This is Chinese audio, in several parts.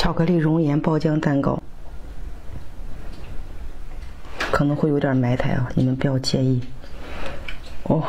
巧克力熔岩爆浆蛋糕，可能会有点埋汰啊，你们不要介意。哦。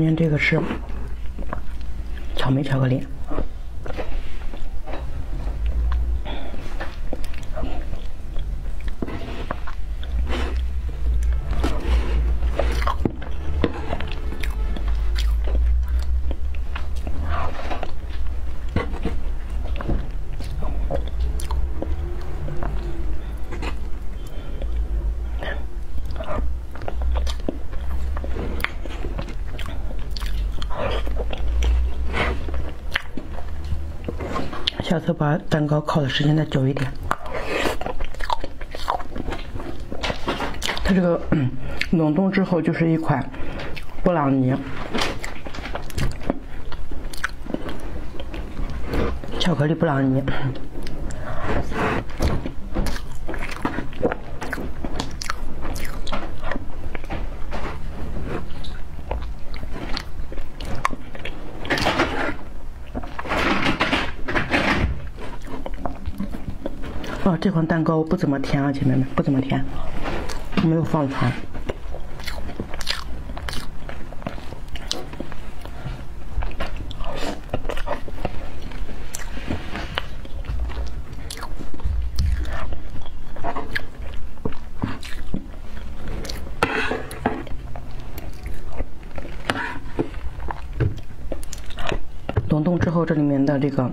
中间这个是草莓巧克力。下次把蛋糕烤的时间再久一点。它这个冷冻之后就是一款布朗尼，巧克力布朗尼。哦，这款蛋糕不怎么甜啊，姐妹们，不怎么甜，没有放糖。冷冻之后，这里面的这个。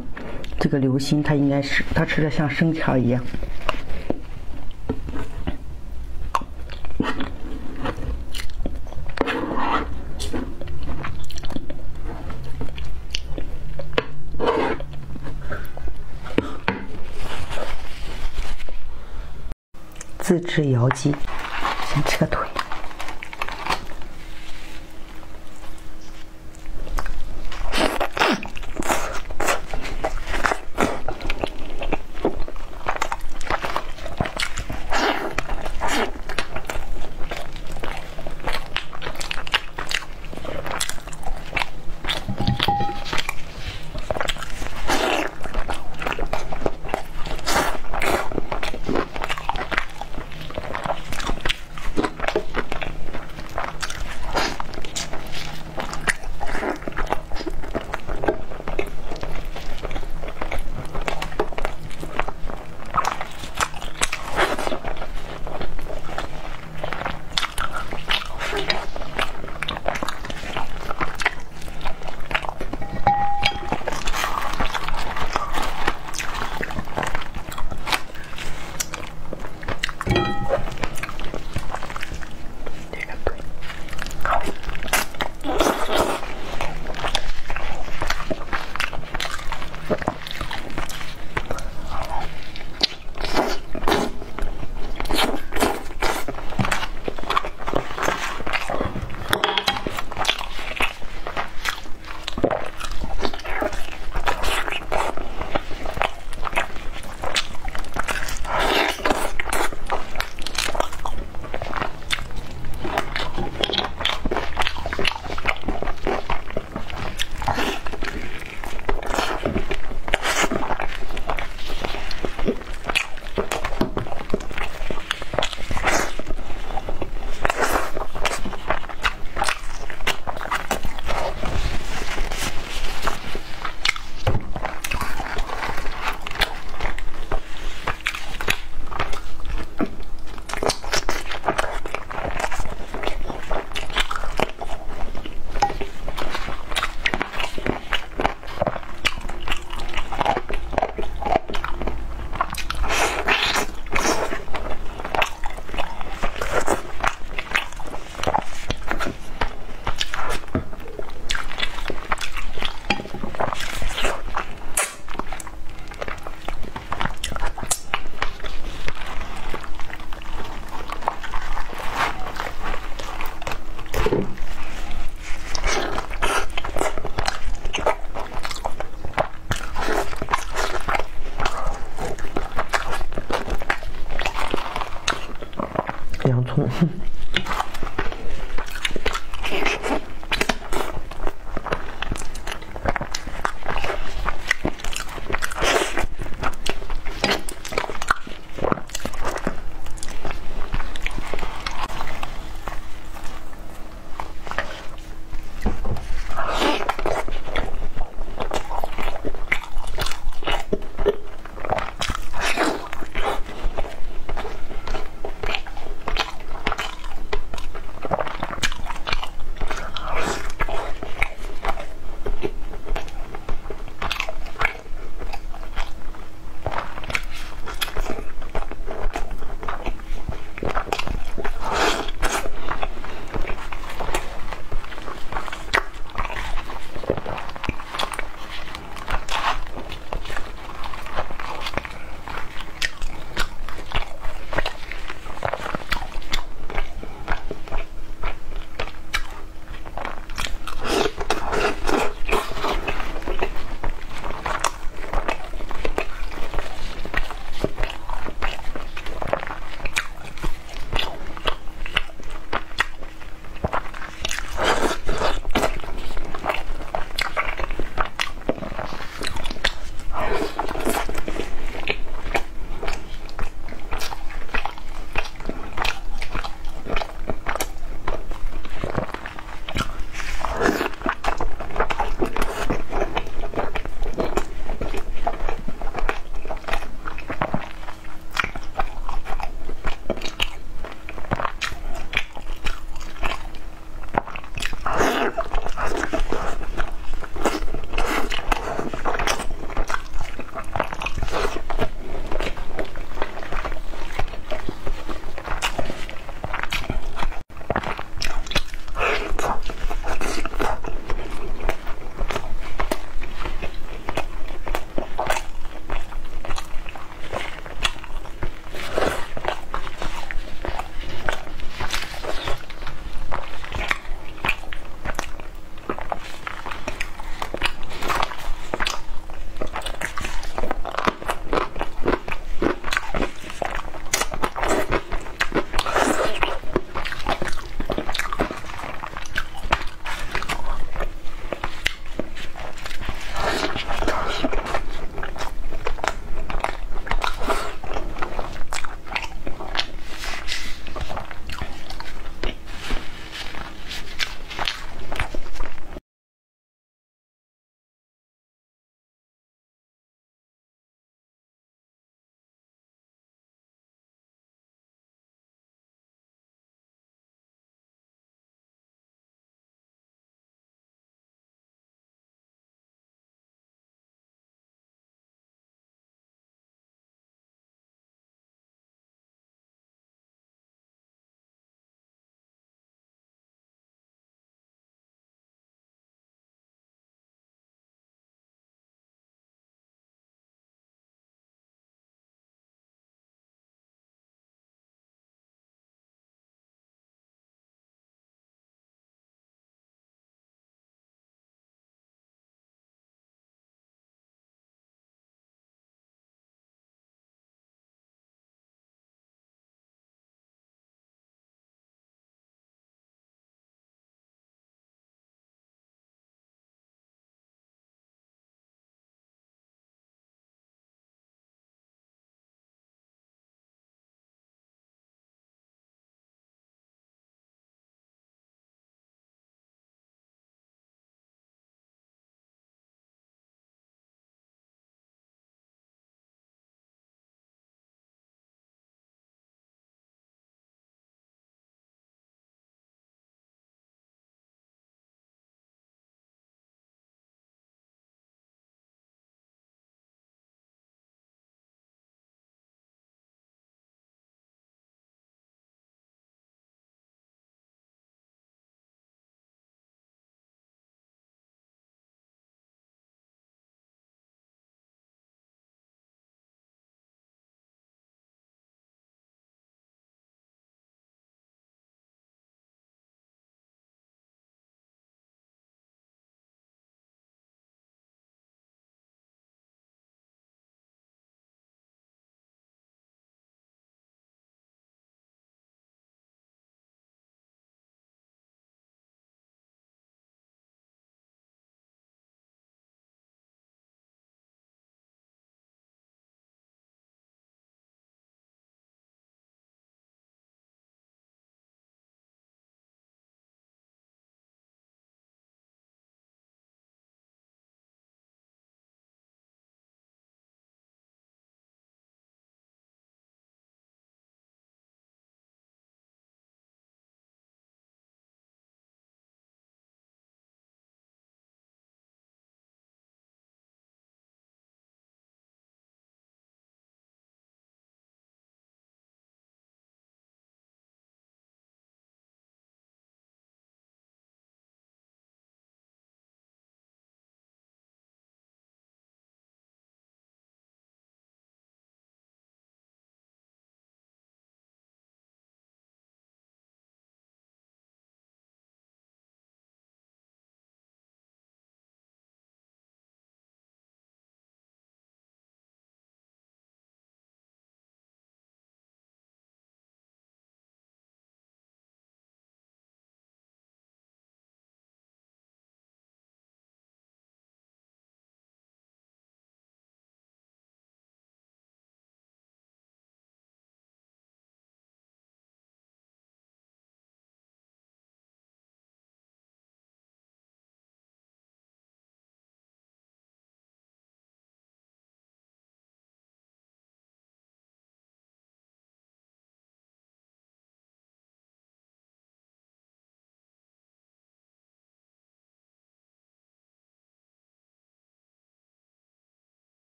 这个流心，它应该是它吃的像生条一样。自制窑鸡，先吃个腿。